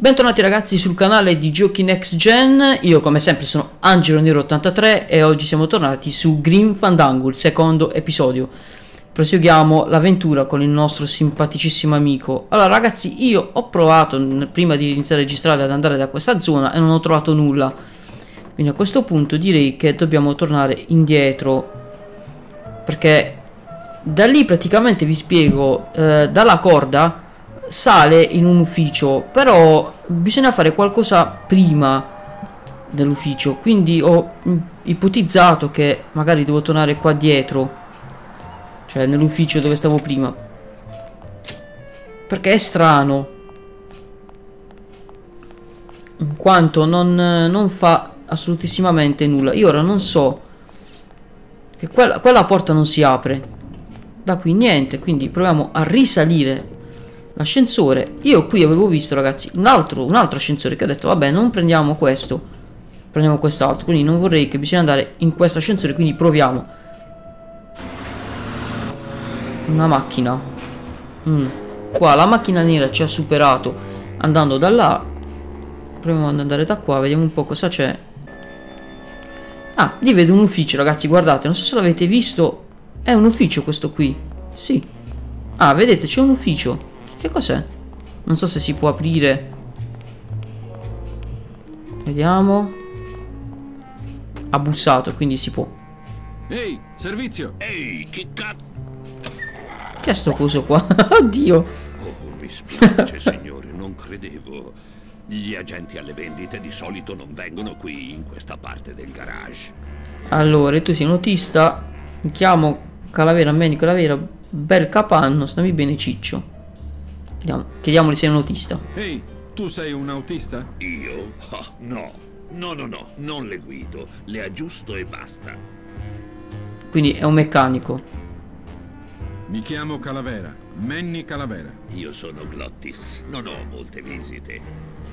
Bentornati ragazzi sul canale di Giochi Next Gen, io come sempre sono Angelo Nero 83 e oggi siamo tornati su Green Fandango, il secondo episodio. Proseguiamo l'avventura con il nostro simpaticissimo amico. Allora ragazzi, io ho provato prima di iniziare a registrare ad andare da questa zona e non ho trovato nulla. Quindi a questo punto direi che dobbiamo tornare indietro. Perché da lì praticamente vi spiego, eh, dalla corda sale in un ufficio, però bisogna fare qualcosa prima dell'ufficio, quindi ho ipotizzato che magari devo tornare qua dietro, cioè nell'ufficio dove stavo prima. Perché è strano. In quanto non, non fa assolutissimamente nulla. Io ora non so che quella, quella porta non si apre. Da qui niente, quindi proviamo a risalire L'ascensore. Io qui avevo visto, ragazzi, un altro, un altro ascensore che ho detto, vabbè, non prendiamo questo. Prendiamo quest'altro. Quindi non vorrei che bisogna andare in questo ascensore, quindi proviamo. Una macchina. Mm. Qua la macchina nera ci ha superato. Andando da là. Proviamo ad andare da qua, vediamo un po' cosa c'è. Ah, lì vedo un ufficio, ragazzi, guardate, non so se l'avete visto. È un ufficio questo qui. Sì. Ah, vedete, c'è un ufficio. Che cos'è? Non so se si può aprire. Vediamo. Ha bussato, quindi si può. Ehi, servizio! Ehi, che cazzo? Che è sto coso qua? Oddio! Oh, mi spiace, signore, non credevo. Gli agenti alle vendite di solito non vengono qui, in questa parte del garage. Allora, tu sei un autista. Mi chiamo Calavera, Meni Calavera. Bel capanno, stammi bene ciccio. Chiediamo, chiediamogli se è un autista. Ehi, tu sei un autista? Io? Oh, no. No, no, no, non le guido. Le aggiusto e basta. Quindi è un meccanico. Mi chiamo Calavera. Manny Calavera. Io sono Glottis. Non ho molte visite.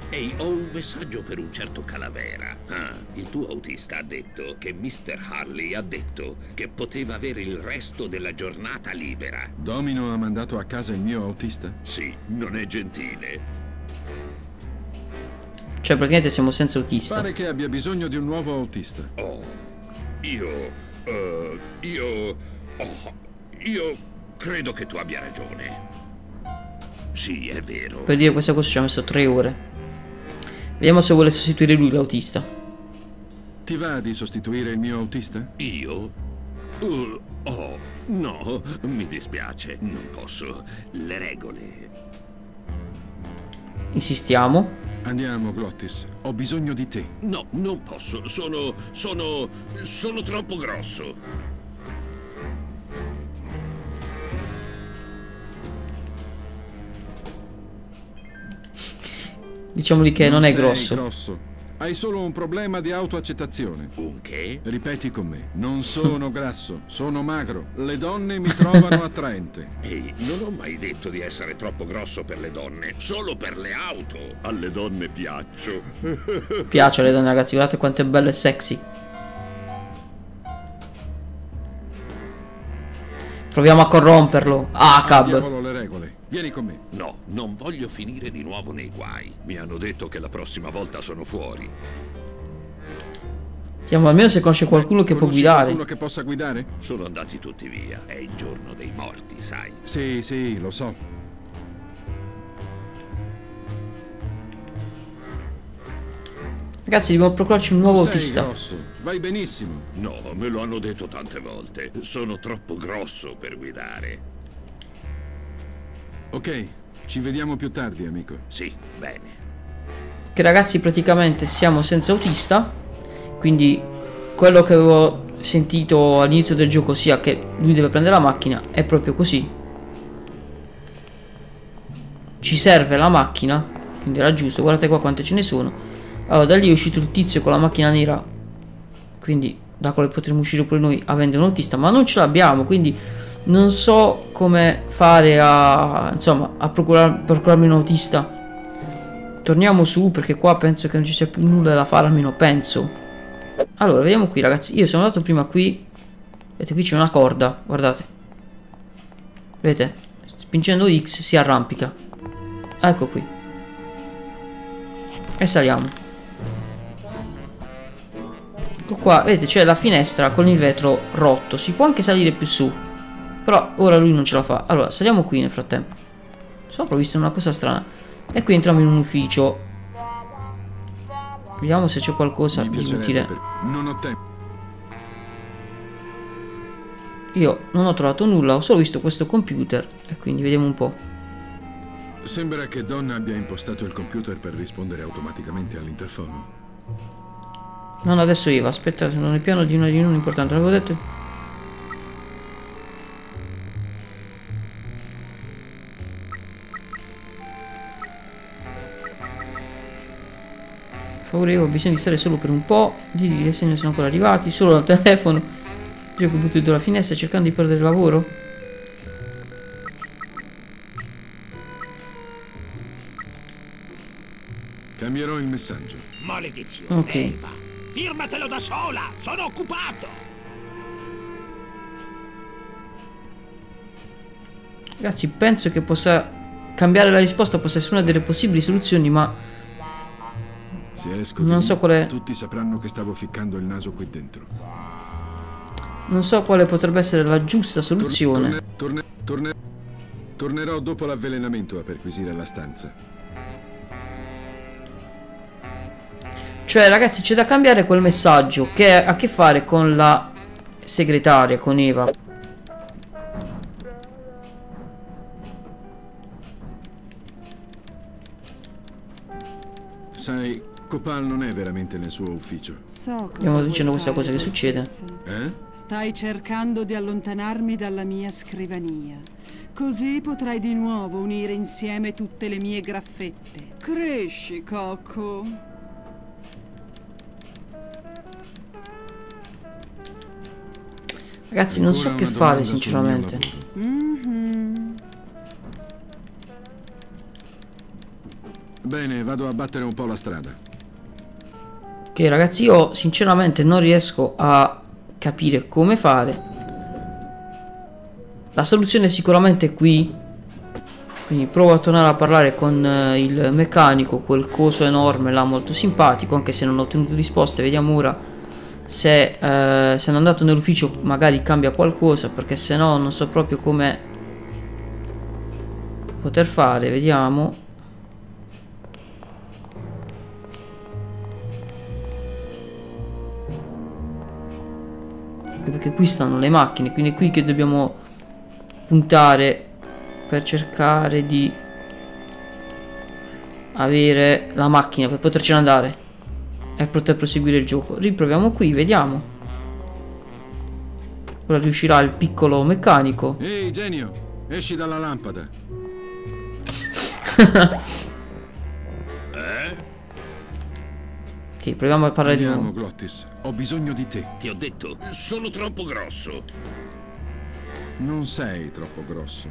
Ehi, ho un messaggio per un certo Calavera. Ah, il tuo autista ha detto che Mr. Harley ha detto che poteva avere il resto della giornata libera. Domino ha mandato a casa il mio autista? Sì, non è gentile. Cioè, praticamente siamo senza autista. Pare che abbia bisogno di un nuovo autista. Oh, io... Uh, io... Oh, io credo che tu abbia ragione. Sì, è vero. Per dire questa cosa ci ha messo tre ore. Vediamo se vuole sostituire lui l'autista. Ti va di sostituire il mio autista? Io? Uh, oh, no, mi dispiace, non posso. Le regole. Insistiamo. Andiamo, Glottis. Ho bisogno di te. No, non posso. Sono... sono... sono troppo grosso. Diciamogli che non, non è grosso. grosso. Hai solo un problema di autoaccettazione. Un che? Ripeti con me. Non sono grasso, sono magro. Le donne mi trovano attraente. Ehi, non ho mai detto di essere troppo grosso per le donne, solo per le auto. Alle donne piaccio. Piaccio alle donne, ragazzi, guardate quanto è bello e sexy. Proviamo a corromperlo. Ah, cab. le regole. Vieni con me. No, non voglio finire di nuovo nei guai. Mi hanno detto che la prossima volta sono fuori. Chiamo almeno se conosce qualcuno che può guidare. qualcuno che possa guidare? Sono andati tutti via. È il giorno dei morti, sai. Sì, sì, lo so. Ragazzi, dobbiamo procurarci un nuovo Sei autista. Grosso. Vai benissimo. No, me lo hanno detto tante volte. Sono troppo grosso per guidare. Ok, ci vediamo più tardi, amico. Sì, bene. Che ragazzi praticamente siamo senza autista, quindi quello che avevo sentito all'inizio del gioco sia che lui deve prendere la macchina, è proprio così. Ci serve la macchina, quindi era giusto, guardate qua quante ce ne sono. Allora da lì è uscito il tizio con la macchina nera, quindi da quale potremmo uscire pure noi avendo un autista, ma non ce l'abbiamo, quindi non so come fare a insomma a procurar, procurarmi un autista. Torniamo su perché qua penso che non ci sia più nulla da fare almeno penso. Allora vediamo qui ragazzi. Io sono andato prima qui. Vedete qui c'è una corda guardate. Vedete? Spingendo X si arrampica. Ecco qui. E saliamo. Ecco qua, vedete, c'è la finestra con il vetro rotto. Si può anche salire più su. Però ora lui non ce la fa. Allora, saliamo qui nel frattempo. Sopra ho visto una cosa strana. E qui entriamo in un ufficio. Vediamo se c'è qualcosa di utile. per- Non ho tempo. Io non ho trovato nulla, ho solo visto questo computer. E quindi vediamo un po'. Sembra che Donna abbia impostato il computer per rispondere automaticamente all'interfono. Non adesso Eva, aspetta, non è piano di una riunione importante, l'avevo detto? Per favore, Eva, ho bisogno di stare solo per un po'. Di dire se ne sono ancora arrivati, solo dal telefono. Io che butto dietro la finestra cercando di perdere lavoro. Cambierò il messaggio. Maledizione, Ok. Firmatelo da sola, sono occupato. Ragazzi, penso che possa cambiare la risposta, possa essere una delle possibili soluzioni, ma Se esco Non so qual è- tutti sapranno che stavo ficcando il naso qui dentro. non so quale potrebbe essere la giusta Tor- soluzione. torne- torne- torne- tornerò dopo l'avvelenamento a perquisire la stanza. Cioè, ragazzi, c'è da cambiare quel messaggio che ha a che fare con la segretaria, con Eva. Sai, Copal non è veramente nel suo ufficio. So Stiamo dicendo questa cosa che succede. Eh? Stai cercando di allontanarmi dalla mia scrivania. Così potrai di nuovo unire insieme tutte le mie graffette. Cresci, Coco. Ragazzi, non so che fare, sinceramente. Mhm. Bene, vado a battere un po' la strada. Ok, ragazzi, io sinceramente non riesco a capire come fare. La soluzione sicuramente è qui. Quindi provo a tornare a parlare con eh, il meccanico, quel coso enorme là, molto simpatico, anche se non ho ottenuto risposte. Vediamo ora se eh, se è andato nell'ufficio magari cambia qualcosa, perché se no non so proprio come poter fare. Vediamo. Perché qui stanno le macchine, quindi è qui che dobbiamo puntare per cercare di avere la macchina per potercene andare e poter proseguire il gioco. Riproviamo qui, vediamo. Ora riuscirà il piccolo meccanico. Ehi, genio, esci dalla lampada. Ok, proviamo a parlare di Andiamo, nuovo. Glottis. Ho bisogno di te. Ti ho detto, sono troppo grosso. Non sei troppo grosso.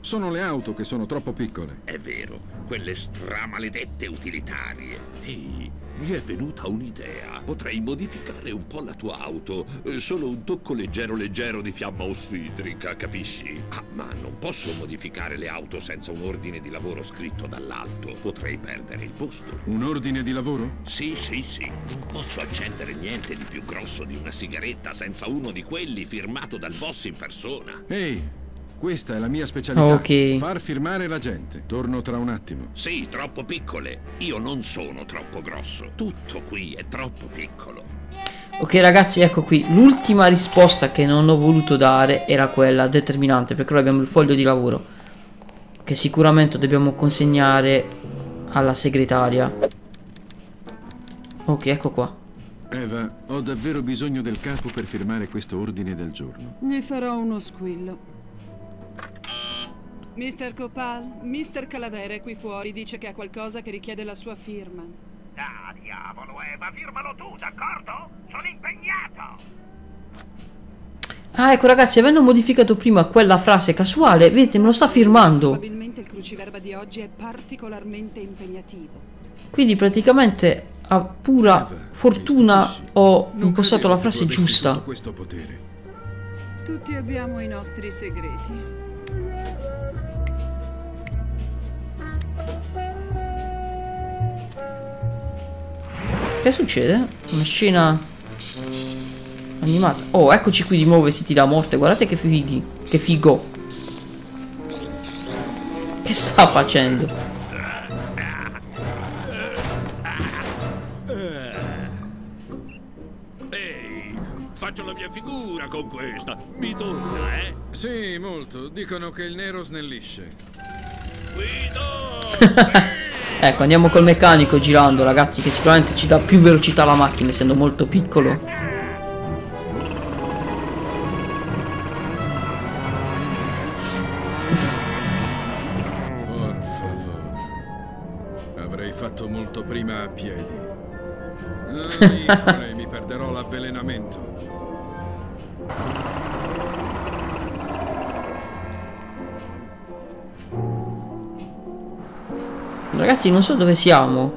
Sono le auto che sono troppo piccole. È vero, quelle stramaledette utilitarie. Ehi, mi è venuta un'idea. Potrei modificare un po' la tua auto. eh, Solo un tocco leggero leggero di fiamma ossidrica, capisci? Ah, ma non posso modificare le auto senza un ordine di lavoro scritto dall'alto. Potrei perdere il posto. Un ordine di lavoro? Sì, sì, sì. Non posso accendere niente di più grosso di una sigaretta senza uno di quelli firmato dal boss in persona. Ehi, questa è la mia specialità. Ok. Far firmare la gente. Torno tra un attimo. Sì, troppo piccole. Io non sono troppo grosso. Tutto qui è troppo piccolo. Ok ragazzi, ecco qui. L'ultima risposta che non ho voluto dare era quella determinante, perché ora abbiamo il foglio di lavoro. Che sicuramente dobbiamo consegnare alla segretaria. Ok, ecco qua. Eva, ho davvero bisogno del capo per firmare questo ordine del giorno. Ne farò uno squillo. Mr. Copal, Mr. Calavera è qui fuori, dice che ha qualcosa che richiede la sua firma. Ah, diavolo, Eva, firmalo tu, d'accordo? Sono impegnato. Ah, ecco ragazzi, avendo modificato prima quella frase casuale, vedete, me lo sta firmando. Probabilmente il cruciverba di oggi è particolarmente impegnativo. Quindi praticamente a pura Eva, fortuna ho impostato la frase giusta. tutto questo potere. Tutti abbiamo i nostri segreti. Che succede? Una scena animata. Oh, eccoci qui di nuovo vestiti da morte. Guardate che fighi. Che figo. Che sta facendo? Ehi, faccio la mia figura con questa. Mi torna, eh? Sì, molto. Dicono che il nero snellisce. Guido! sì! Ecco, andiamo col meccanico girando, ragazzi, che sicuramente ci dà più velocità alla macchina, essendo molto piccolo. Por favore. Avrei fatto molto prima a piedi. Ah, mi perderò l'avvelenamento. Ragazzi, non so dove siamo.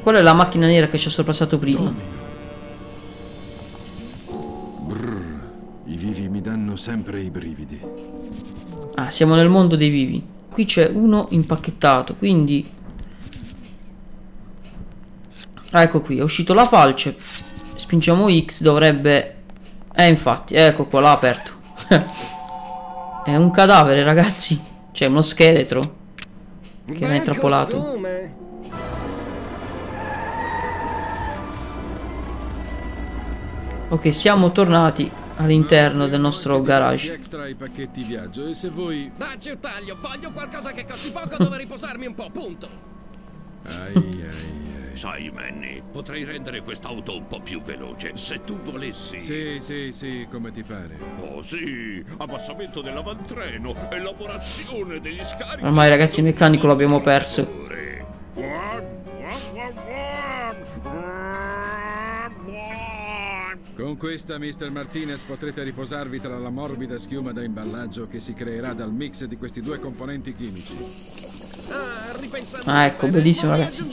Qual è la macchina nera che ci ho sorpassato prima? Brrr, i vivi mi danno sempre i brividi. Ah, siamo nel mondo dei vivi. Qui c'è uno impacchettato, quindi... Ah, ecco qui, è uscito la falce. Spingiamo X, dovrebbe... Eh, infatti, ecco qua, l'ha aperto. è un cadavere, ragazzi. C'è uno scheletro. Che era intrappolato. Ok, siamo tornati all'interno del nostro garage. extra ai pacchetti viaggio e se voi... Dacci un taglio, voglio qualcosa che costi poco dove riposarmi un po', punto. Ai ai. Sai, Manny, potrei rendere quest'auto un po' più veloce se tu volessi. Sì, sì, sì, come ti pare. Oh sì, abbassamento dell'avantreno, elaborazione degli scarichi. Ormai, ragazzi, il meccanico l'abbiamo perso. Con questa, Mr. Martinez, potrete riposarvi tra la morbida schiuma da imballaggio che si creerà dal mix di questi due componenti chimici. Ah, Ah, ecco, bellissimo, ragazzi.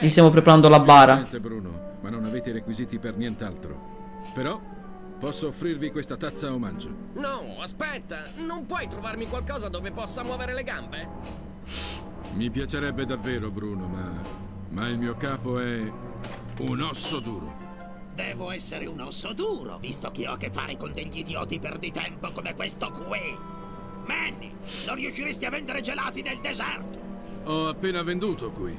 Gli stiamo preparando la bara. Bruno, ma non avete i requisiti per nient'altro. Però posso offrirvi questa tazza a omaggio. No, aspetta, non puoi trovarmi qualcosa dove possa muovere le gambe? Mi piacerebbe davvero, Bruno, ma. Ma il mio capo è. un osso duro. Devo essere un osso duro, visto che ho a che fare con degli idioti perditempo come questo qui. Manny, non riusciresti a vendere gelati nel deserto. Ho appena venduto qui.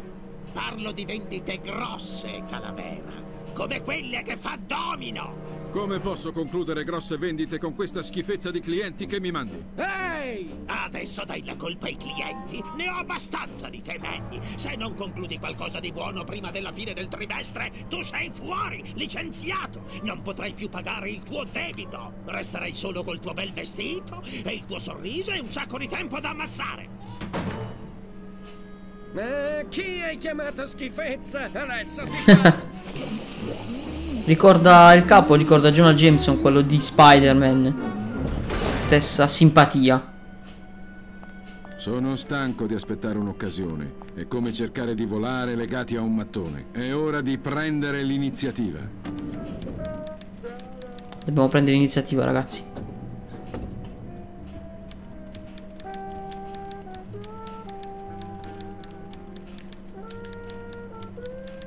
Parlo di vendite grosse, Calavera, come quelle che fa Domino. Come posso concludere grosse vendite con questa schifezza di clienti che mi mandi? Ehi! Adesso dai la colpa ai clienti. Ne ho abbastanza di te, Manny. Se non concludi qualcosa di buono prima della fine del trimestre, tu sei fuori, licenziato. Non potrai più pagare il tuo debito. Resterai solo col tuo bel vestito e il tuo sorriso e un sacco di tempo da ammazzare. Eh, chi hai chiamato schifezza? Adesso ti. Ricorda il capo, ricorda Jonah Jameson, quello di Spider-Man. Stessa simpatia. Sono stanco di aspettare un'occasione. È come cercare di volare legati a un mattone. È ora di prendere l'iniziativa. Dobbiamo prendere l'iniziativa, ragazzi.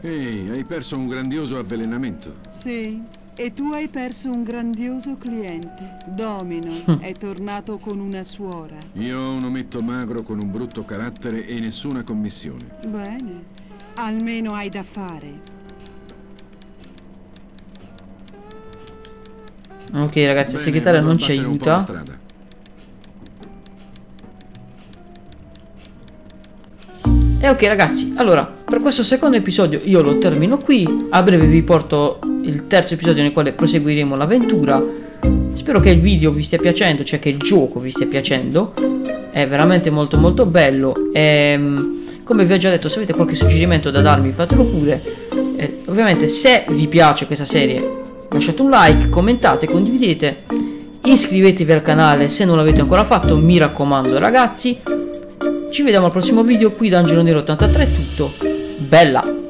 Ehi, hai perso un grandioso avvelenamento. Sì, e tu hai perso un grandioso cliente. Domino è tornato con una suora. Io ho un ometto magro con un brutto carattere e nessuna commissione. Bene, almeno hai da fare. Ok, ragazzi, il segretario non ci battere un po' la aiuta. E ok ragazzi, allora, per questo secondo episodio io lo termino qui, a breve vi porto il terzo episodio nel quale proseguiremo l'avventura. Spero che il video vi stia piacendo, cioè che il gioco vi stia piacendo, è veramente molto molto bello. E, come vi ho già detto, se avete qualche suggerimento da darmi fatelo pure. E, ovviamente se vi piace questa serie lasciate un like, commentate, condividete, iscrivetevi al canale se non l'avete ancora fatto, mi raccomando ragazzi. Ci vediamo al prossimo video qui da Angelo Nero 83 è tutto. Bella!